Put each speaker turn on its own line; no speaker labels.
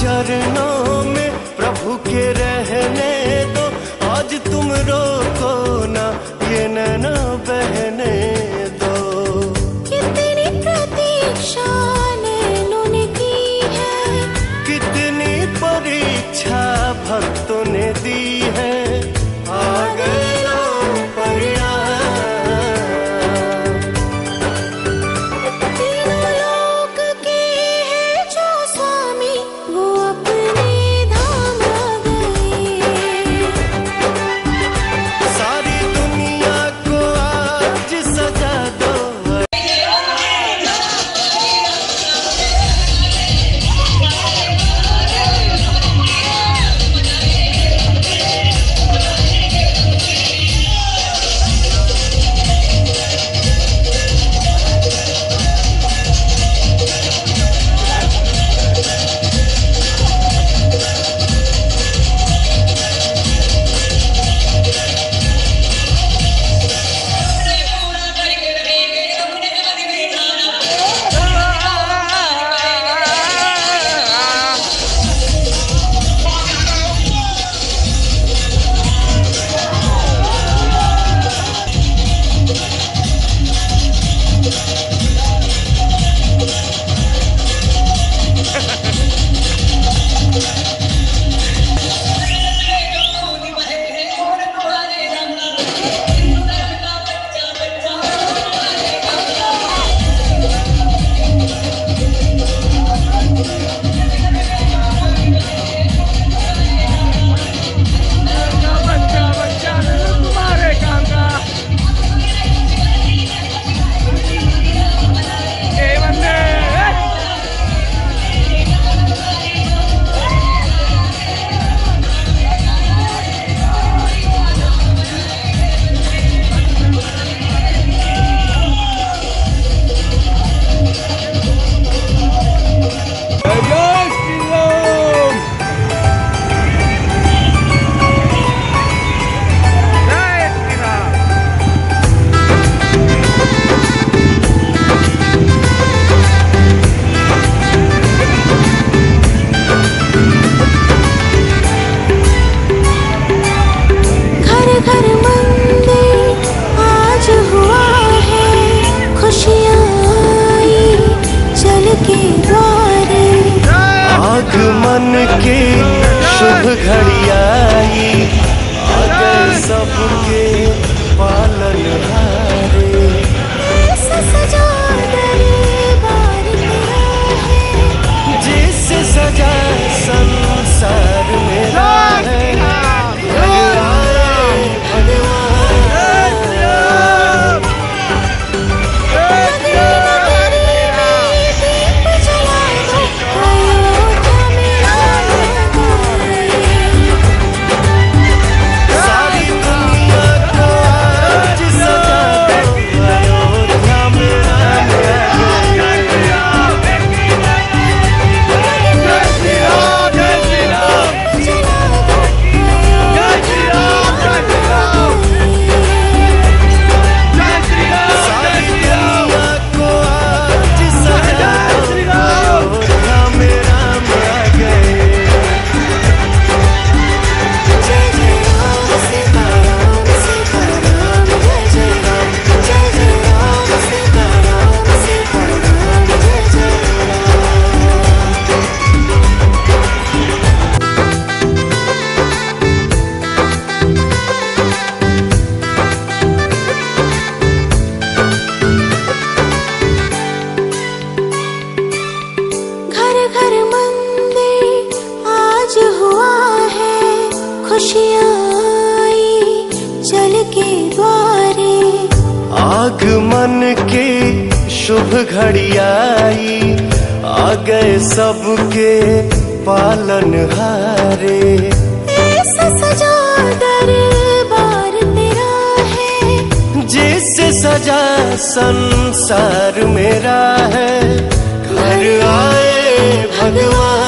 चरणों में प्रभु के रहने दो। आज तुम रोको ना ये नैना बहने
खुशियाँ चल के द्वारे।
आग मन के शुभ घड़ी आई आ गए सबके पालन हारे।
सजा दरबार तेरा है।
सजा संसार मेरा है घर आए भगवान।